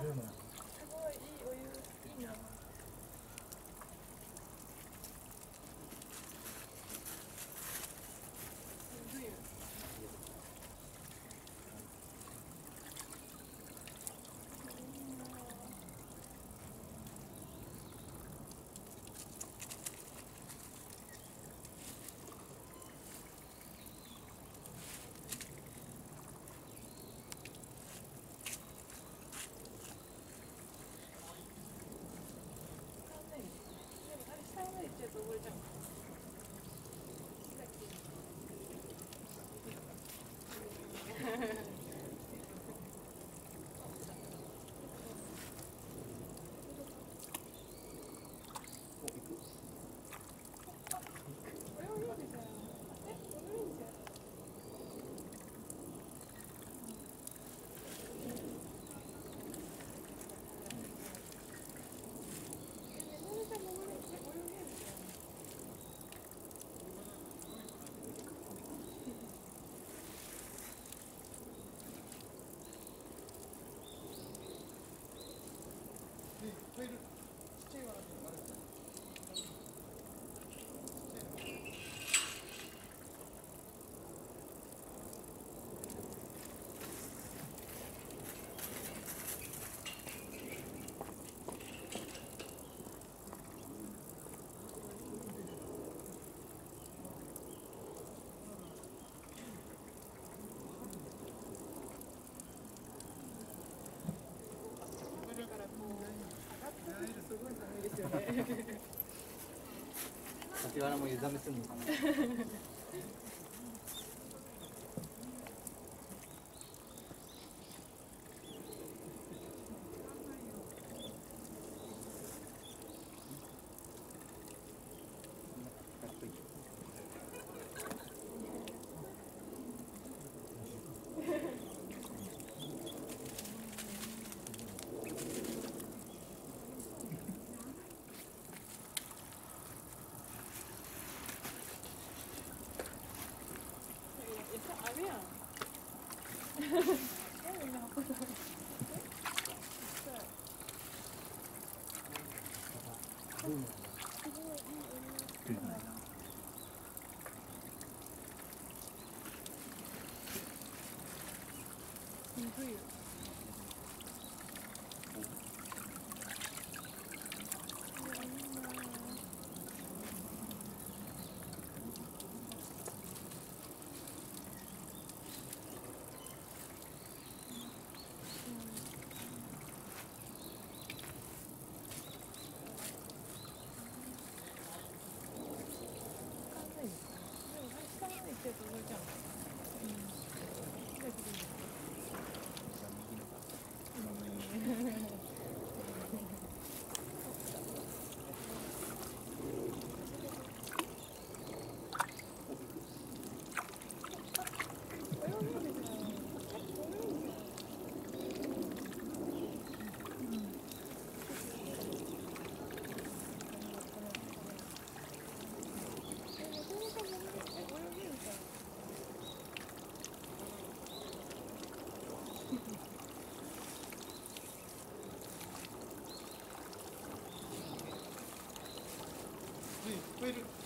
Very much. 藤原も湯冷めすんのかな。Thank you. Buyurun.